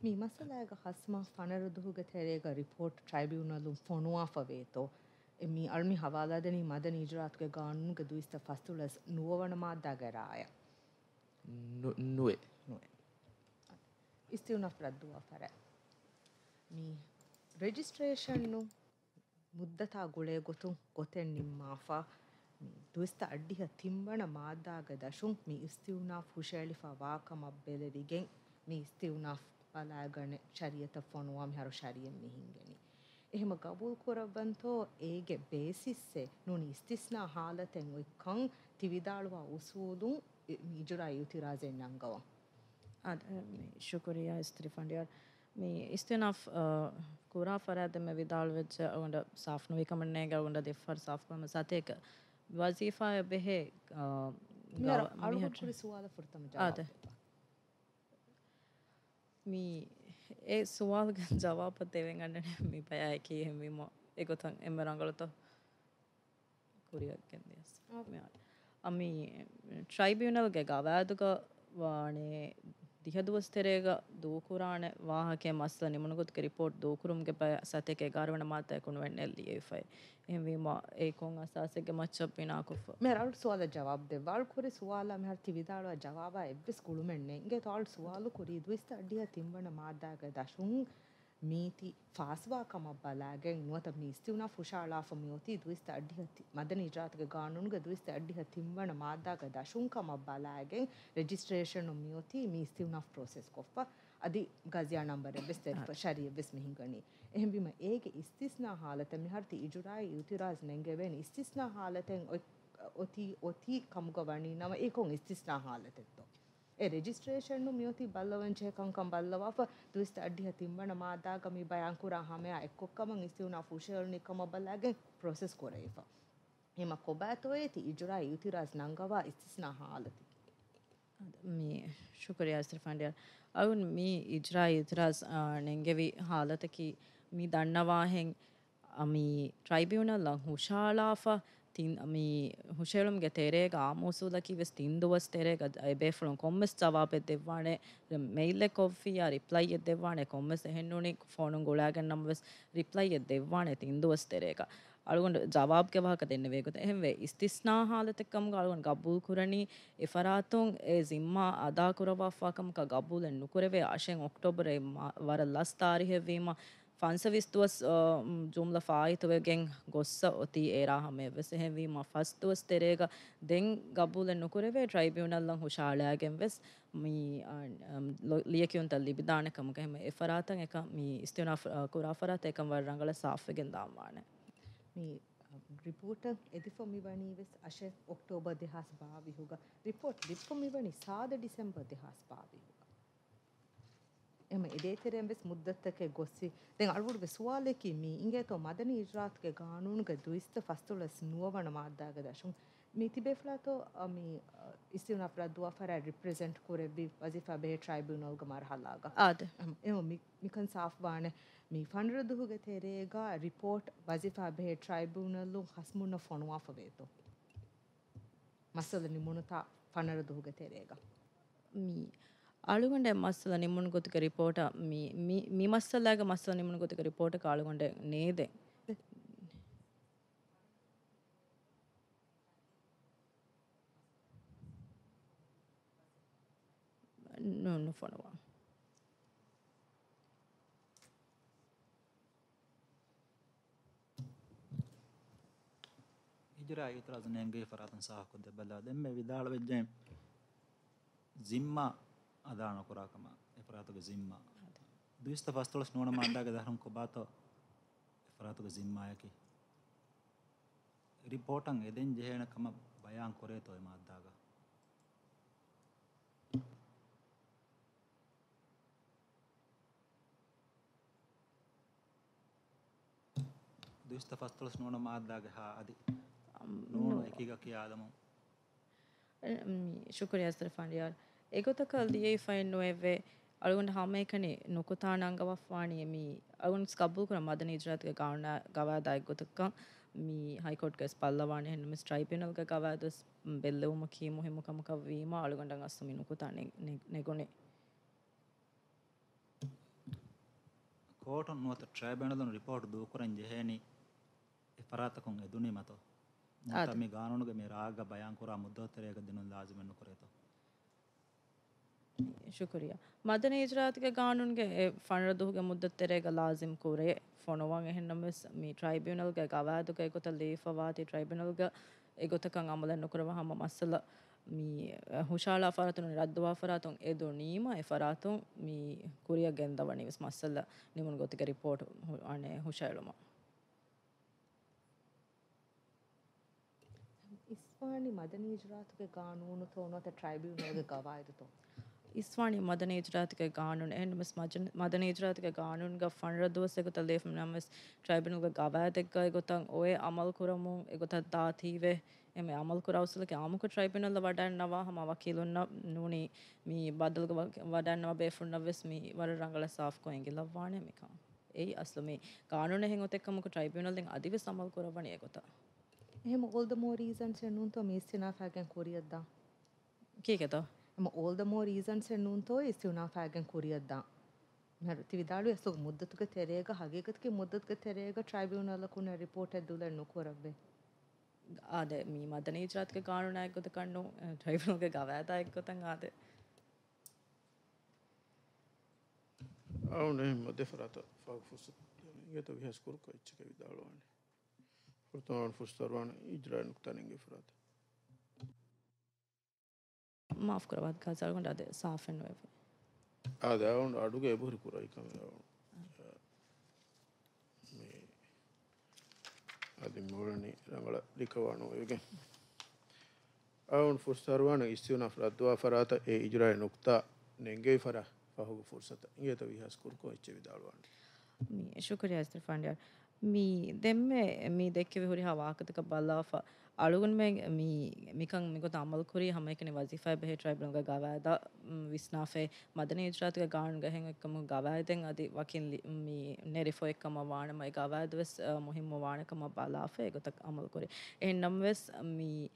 මේ මසලාග හස්ම ෆනරදුහුග තෙරේග රිපෝට් ට්‍රයිබියුනලුම් ෆොනුවාාවේතෝ එමි අල්මි හවාලාදනී මද නීජරාත්ක ගානුන්ග දුවිස්ත ෆස්තුලස් නුවවනමාදා ගරාය. non è. Non è. ඉස්තිවුණක් ප්‍රද්දුව පර මේ රෙජිස්ට්‍රේෂන්ු මුද්දතා ගොලය ගොතුන් ගොතෙන් නිම්මාෆා දුස්ත අඩ්ඩිහ තිම්බන මාදාග දශුන් මේ ස්තිවුණා ෆුෂෑලිෆා වාකමක් බෙලරිගෙන් මේ ස්තිවුණා බලාගන ශරියත ෆොනුවම් හරු ශරියෙන් මිහින්ගෙන. එහෙම ගබුල් කොරබන්තෝ ඒගේ බේසිස්සේ නුනි ස්තිස්නා හාලතෙන් ඔයිකං තිවිදාළුවා උසූදුන් icraî tirazenlan gawa. Şukriya Istrifandiyar. මේ ඉස්තනක් කුරා ෆරඇදම විදාල්වෙච්ච ඔවුන්ට සාෆ්නුවි කමනය ගවුන්ට දෙෆර් සාෆ්කම සතයක වසීෆාය බෙහේ මී ඒ සුවාල්ග ජවාපත් දෙවෙන් ගන්නන මි පයයි කියහෙමීම එකතන් එම රංගලත. කුරියක් ගැන්දස් මෙයාට. ಅಮ್ಮಿ ಟ್ರೈಬ್ಯುನಲ್ಗೆ ಗವಾದುಗ ವಾಣೆ ದಿಹದುವಸ್ಥೆರೇಗ ದೂಕುರಾಣೆ ವಾಹಕೆ ಮಸ್ತ ನಿಮನುಗೊತ್ಗೆ ರಿಪೋರ್ಟ್ ದೂಕುರುಮ್ಗೆ ಪ ಸತೆಗೆ ಗಾರವಣ ಮಾತಾಯ ಕುಣವೆಣ್ಣೆ ಎಲ್ಲಿ ಏಫೈ ಎಂವಿಮ ಏಕೋಂ ಅಸಾಸೆಗೆ ಮಚ್ಚಪ್ಪ ನಾಕುಫ ಮೇರ ಅವ್ಳು ಸುವಾಲ ಜವಾಬ್ ದೆ ಬಾಳ್ ಕೊರಿ ಸುವಾಲ ಮೇರ ತಿವಿದಾಳು ಜವಾಬ ಎವ್ವಿಸ್ ಕುಳುಮೆಣ್ಣೆ ಇಂಗೆ ತಾಳು ಸುವಾಲು ಕೊರಿ ಇದು ಇಸ್ತ ಅಡ್ಡಿಯ ತಿಂಬಣ ಮಾದಾಗ ದಶುಂಗ್ Miti faswakama balageng nuwata mistiuna fushala famyoti duista addihati madani jataka ganunuga duista addihati timwana madaga dashunkama balageng registration umyoti mistiuna process kofpa අධි ගසියා නම්බර බෙස්තරිප ශරිය බෙස්මිහිගනි එහෙබිම ඒක ස්තිස්නා හාලත මිහර්ති ඉජුරායි යුතුරාස් නැංගවෙන් ස්තිස්නා හාලතෙන් ඔති ඔති කමුගවනී නම ඒකොන් ස්තිස්නා හාලතෙත්තෝ ඒ රෙජිස්ට්‍රේෂන් මියෝති බල්ලවංචේ කංකම් බල්ලවාප දුස්ත අඩ්ඩිහ තිම්බන මාදාගමි බයංකුරා හමයා එක්කොක්කමන් ඉස්තිවුනා ෆුෂල් නිකම බල්ලාගේ ප්‍රොසෙස් කොරේවා එම කොබෑතෝයේති ඉජුරා යුතිරාස් නංගවා ඉස්තිස්නා හාලති. මේ ශුකරය අස්ත්‍ර ෆන්ඩියල් අවුන් මේ ඉජරා යුතරාස් නෙංගෙවි හාලතකි මි දන්නවාහෙන් අමි ට්‍රයිබියුණල්ලං හුෂාලාෆා mi ಹುಶೇಳುಮ್ಗೆ ತೆರೆಗ ಆಮೋಸೋದಕಿ ವೆಸ್ ತಿಂದುವಸ್ ತೆರೆಗ ಬೇಫಳು ಕೊಮ್ಮೆಸ್ ಜವಾಬೆ ದೆವ್ವಾಣೆ ಮೇಯ್ಲೆ ಕೊಫ್ಫಿಯ ರಿಪ್ಲೈ ಎದ್ದೆವ್ವಾಣೆ ಕೊಮ್ಮೆಸ್ ಹೆಣ್ಣುಣಿ ಫೋನು ಗುಳಾಗೆ ನಮ್ಮವೆಸ್ ರಿಪ್ಲೈ ಎದ್ದೆವ್ವಾಣೆ ತಿಂದುವಸ್ ತೆರೆಗ අලුගොට ජවාබ්ක වාහක දෙන්න වේකුත එහෙවේ ස්තිස්නා හාලතකම්ග අලුවන් ගබ්බූ කුරණී එෆරාතුන් ඒ සිම්මා අදාකුරවාාකමක ගබූලෙන් නුකරවේ අශයෙන් ඔක්ටෝබරේ වර ලස් තාරිහවීම ފަންސަވިސްތުވަސް ޖުމ್ಲ ފާއިތުވެގެން ގޮއްސަ އޮތީ އޭރާ ހަމެއްވެސް ހެންވީމަ ފަސްތުވަސް ތެރޭގަ ދެން ގަބޫލެއް ނުކުރެވޭ ޓްރައިބިޔުނަލްއަށް ހުށާޅައިގެން ވެސް މީ ලියකියුන්ත ලිබිධානකමක හෙම එފަރާތަށް އެކަ މީ އިސްތިނާ ކުރާފަރާތ އެކަން ވަރ ރަނގަޅ ސާފުގެން ދާމާނެ މී ರಿಪೋರ್ಟಂಗ್ ಎದಿಫಮಿವಣಿವೆಸ್ ಅಶೆ ಅಕ್ಟೋಬರ್ ದಿಹಾಸ್ ಬಾವಿಹುಗ ರಿಪೋರ್ಟ್ ದಿಪ್ಪಮಿವಣಿ ಸಾದ ಡಿಸೆಂಬರ್ ದಿಹಾಸ್ ಬಾವಿಹುಗ එම ඉඩේතරයෙන් වෙස් මුද්දත්තක ගොස්සි. දෙ අල්වුඩ ස්වාලෙකි මී ඉගේතෝ මදන ඉජරාත්ක ගානූන්ග දුවිස්ත ෆස්තුලස් නුවවන මාද්දාග දශුන්. මේ තිබේෆලාතෝ අමි ඉස්තින අපරදුව ර රිප්‍රසෙන්ට් කරෙබි වසිෆබේ ට්‍රයිබනෝල්ග මරහල්ලාග. ආද. එම මිකන් සාෆ්වාන. මේ ෆන්රදුහුග තෙරේගා රිපෝට් වසිෆබේ ට්‍රයිබනල්ලු හස්මුන්න ෆොනවා ෆවේතු මස්සල නිමුණතා ෆනරදුහුග තෙරේග. මී ಆಳುಗೊಂಡೆ ಮಸ್ಸಲ ನಿಮ್ಮನ್ನು ಗೊತ್ತಿಗೆ ರಿಪೋರ್ಟ ಮೀ ಮೀ ಮೀ ಮಸ್ಸಲಾಗ ಮಸ್ಸಲ ನಿಮ್ಮನ್ನು ಗೊತ್ತಿಗೆ ರಿಪೋರ್ಟ್ ಆಳುಗೊಂಡೆ ನೇದೆ no no follow ಹಿಜರಾ ಇತರಾಜ ನೆಂಗೆ ಫರಾತನ್ ಸಾಹ ಕುದ್ದೆ ಬಲ್ಲ ದೆಮ್ಮೆ ವಿದಾಳ ವೆಜ್ಜೆ ಜಿಮ್ಮಾ అదాణ కురాకమ ఎఫరాతకు జిమ్మ దుయిస్త వస్తువుల స్నోణ మాందాగ దహరం కుబాతో ఎఫరాతకు జిమ్మాయకి రిపోర్టం ఎదెన్ జేహేణకమ భయాం కొరేతో మాద్దాగా దుష్ట ఫస్తుల స్నోణ మాద్దాగ అది నూను ఎకిగ కి ఆదము شكرا يا استاذ فان ريال ಎಗೊತಕ ಲಿಯೇ ಫೈನ್ ನೋಎವೆ ಅಳುಗೊಂಡ ಹಾಮೇಕನೆ ನುಕುತಾಣಂಗವಫ್ವಾಣಿ ಮಿ ಅಳುಗೊಂಡ ಸ್ಕಬ್ಬು ಕುರ ಮದನಿ ಇಜ್ರಾತ್ಗೆ ಗಾವಣ ಗವಾದಾಯ ಗೊತಕ್ಕ ಮಿ ಹೈಕೋರ್ಟ್ಗೆ ಸ್ಪಲ್ಲವಾಣಿ ಹೆಣ್ಣು ಮಿಸ್ ಟ್ರೈಬ್ಯುನಲ್ಗೆ ಗವಾದ ಬೆಲ್ಲೆವುಮ ಕೀ ಮುಹಿಮು ಕಮಕ ವೀಮ ಅಳುಗೊಂಡಂಗ ಅಸ್ತು ಮಿ ನುಕುತಾಣೆ ನೆಗೊನೆ ಕೋರ್ಟ್ ನುವತ ಟ್ರೈಬ್ಯುನಲ್ ರಿಪೋರ್ಟ್ ದೂಕುರಂ ಜೆಹೇನಿ ಇಫರಾತಕಂ ಎದುನಿ ಮತೋ ಆದ. ಮಿ ಗಾನೂನುಗೆ ಮಿ ರಾಗ ಬಯಾನ್ ಕುರ ಮುದ್ದೋತ್ತರೆಗ ದಿನ ಲಾಜಿಮೆನ್ನು ಕುರೇತೋ ಶುಕ್ರಿಯಾ ಮದನ ಇಜ್ರಾತ್ಗೆ ಕಾನೂನ್ಗೆ ಫಂಡ್ರದುಗೆ ಮುದ್ದತ್ತೆರೆಗ ಲಾಜಿಮ್ ಕೂರೆ ಫೊಣವಾಂಗ್ ಹೆಣ್ಣಮೆಸ್ ಮಿ ಟ್ರೈಬ್ಯುನಲ್ಗೆ ಗವಾದುಗೆ ಗೊತ್ತ ಲೇಫವಾತಿ ಟ್ರೈಬ್ಯುನಲ್ಗೆ ಎಗೊತಕಂ ಅಮಲ ನುಕರವ ಹಮ ಮಸಲ ಮಿ ಹುಷಾಳ ಫರಾತುನ್ ರದ್ದುವಾ ಫರಾತುನ್ ಎದು ನೀಮ ಎ ಫರಾತುನ್ ಮಿ ಕುರಿಯ ಗೆಂದವಣಿ ವಿಸ್ ಮಸಲ ನಿಮನ್ ಗೊತ್ತಿಗೆ ರಿಪೋರ್ಟ್ ಅಣೆ ಹುಷಾಳುಮ ಇಸ್ವಾಣಿ ಮದನಿ ಇಜ್ರಾತ್ಗೆ ಕಾನೂನು ತೋನೋತ ಟ್ರೈಬ್ಯುನಲ್ಗೆ ಗವಾಯಿರುತೋ ಇಸ್ವಾಣಿ ඉස්වානි මදන ඒජරාතික ගානුන් එන්මස් මදන ඒජරාතික ගානුන්ග ෆන්රදෝසෙකුත ලේම් නමස් ට්‍රයිබනුග ගවෑතෙක්ගය ගොතන් ඔය අමල් කුරමුන් එගොත දාතීවේ. එම අමල් කුරවසලක ආමුක ට්‍රයිබිනල්ල වඩන්නවා. හම වකිලුන්න නූනි මී බදල්ග වඩන්නවා. බේෆුන්න වෙස් මී වර රංගල සාෆ්කෝ එංගි ලබ්වානයමිකම් ඒ අස්ලුමේ ගානුන හෙගොතෙක්කමක ට්‍රයිබිනල්ලින් අධිව සමල් කරවනය ගොත එහෙම ගොල්ද මෝරීසන් සනුන්තු මේස්තිනා ෑගැන් කොරියද්දා. කියකතව all the more reasons ಎನ್ನುವಂಥೋ ಇಸ್ತಿ ಉನಾಫಾಗನ್ ಕುರಿಯದ್ದ ಮೆರುತಿ ವಿದಾಳು ಎಸ್ತು ಮುದ್ದತ್ಗೆ ತೆರೆಯಗ ಹಗೆಗತ್ಗೆ ಮುದ್ದತ್ಗೆ ತೆರೆಯಗ ಟ್ರೈಬ್ಯೂನಲ್ಕು ರಿಪೋರ್ಟ್ ಎದ್ದುಲನ್ನು ಕೊರಗ್ಬೆ ಆದೆ ಮೀ ಮದನೇ ಇಜ್ರಾತ್ಗೆ ಕಾಣುಣ ಆಯ್ಕೊತ ಕಣ್ಣು ಟ್ರೈಬ್ಯೂನಲ್ಗೆ ಗವಾದ ಆಯ್ಕೊತಂಗ ಆದೆ ಅವನೇ ಮಧ್ಯೆ ಫರಾತ ಫಾಗ್ ಫುರ್ಸತ್ ಹಿಂಗೆ ತಗ ಹೆಸ್ಕುರು ಕೈಚ್ಚಿಗೆ ವಿದಾಳು ಅವನೇ ಫುರ್ತಾವಣ ಫುರ್ಸ್ತಾರ್ವಾಣ ಇಜ್ರಾಯ್ನ ತಾನಿಂಗೆ ಫರಾತ මාෆ් කරවත් ගාසල්කට අද සාෆෙන් වෙව ආදවුන් අඩුග එබහරි කුරයිකම අති මූලනි රඟල ලිකවානු යගෙන් අවුන් ෆුස්සර්වාන ඉස්තිවන ෆරද්වා ෆරාත ඒ ඉජරයි නොක්තා නෙන්ගේ ෆර පහුග ෆුර්සත. ඉගත විහස්කුරකෝ එච්ච විදාල්වාන්න. මේ ශුකරය ස්ත්‍රෆන්ඩ మీ దెమ్మె మీ దెక్కెవి హురి హా వాకతక బల్లాఫ අලුගන් මේ මිකන් මිකොත අමල්කුරි හම එකන වසිෆයි බෙහිටරයි බලුග ගවෑද විස්නාෆේ මදන යුජරාතික ගාන් ගහෙන් එක්කම ගවෑදෙන් අදි වකින් නෙරිෆෝ එක්කම වානම ගවෑද වෙස් මුහිම්ම වානකම බලාෆේ ගොතක් අමල්කුරි එන්නම් වෙස් මී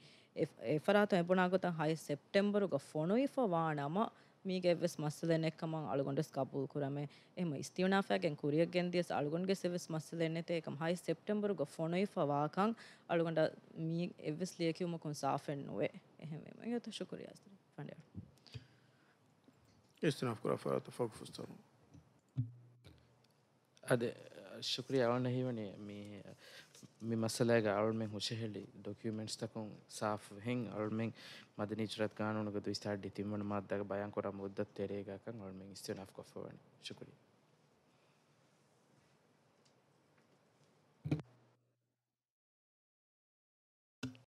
එෆරාත එපුනාගොතන් හයි සෙප්ටෙම්බරුග ෆොනුයිෆ වානම මීග එවෙස් මස්සලනෙක් මං අලුගොඩස් කපුල් කරම. එම ස්තිවනාාෑගෙන් කුරිය ගෙන්දියස් අලුගොන්ගේ සෙවෙස් මස්සලෙන්නෙත එකම. හයි සෙප්ටම්බරුග ෆොනොයි වාකං අලුගොඩ මී එවෙස් ලියකිවමකුන් සාෆෙන් නොවේ. එහෙම යොත ශුකරියස්තර පඩ ස්තනකරාාත ෆොක් ස්තරු අද ශුක්‍රියාවන්න හිවනේ. මේ mimasilaga armeng husheheli documents takun saaf hen armeng madani chrat kanunu gadu start ditimman maddaga bayan koram muddat terega kan armeng istena af kofwani shukriya